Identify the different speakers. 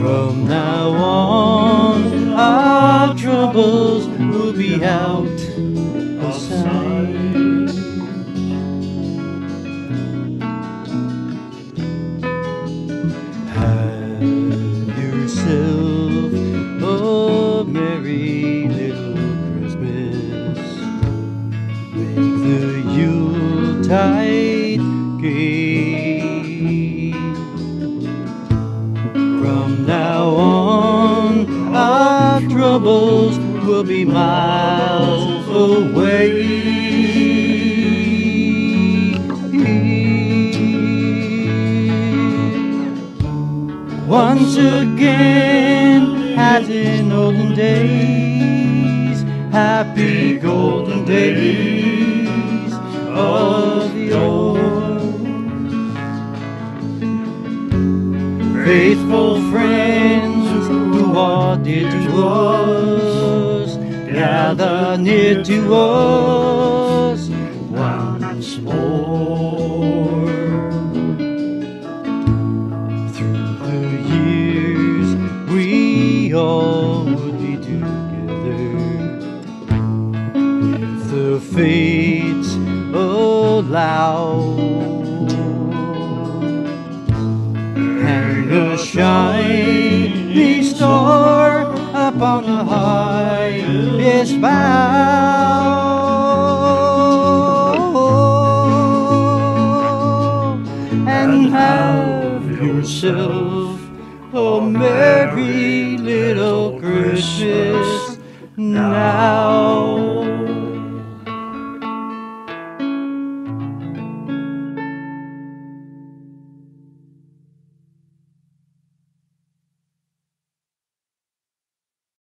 Speaker 1: From now on, our troubles will be out of sight. Have yourself a merry little Christmas. Make the gay. Troubles will be miles away. Once again, as in olden days, happy golden days of yore. Faithful friends who are dear to us, gather near to us once more. Through the years, we all would be together if the fates allow. Hang a shining star upon the and have yourself a merry little Christmas now.